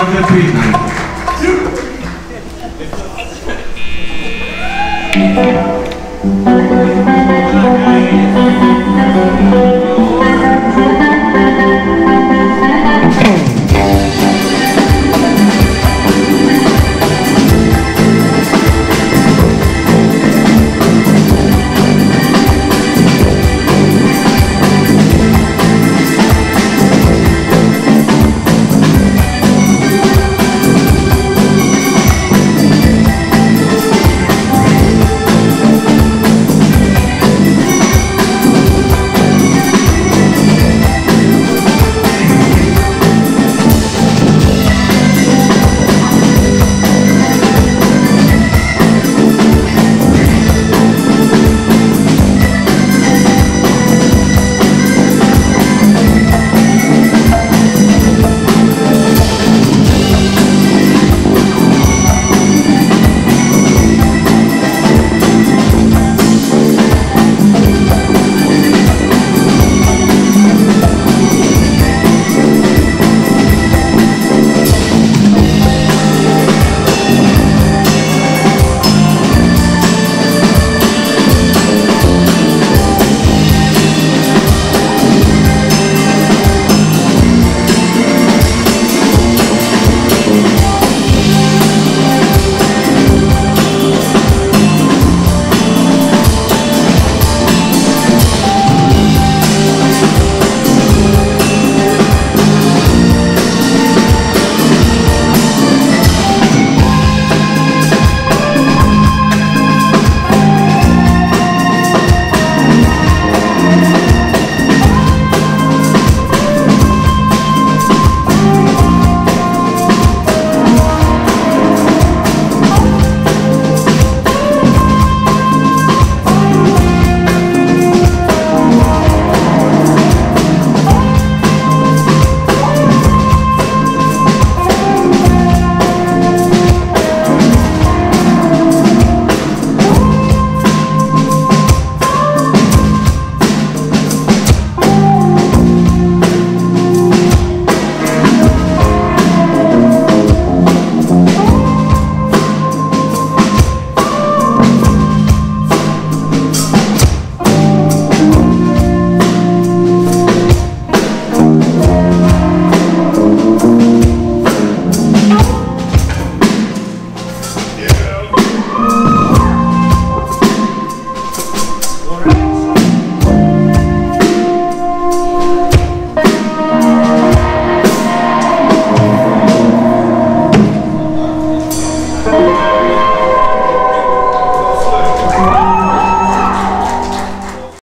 Sweet night.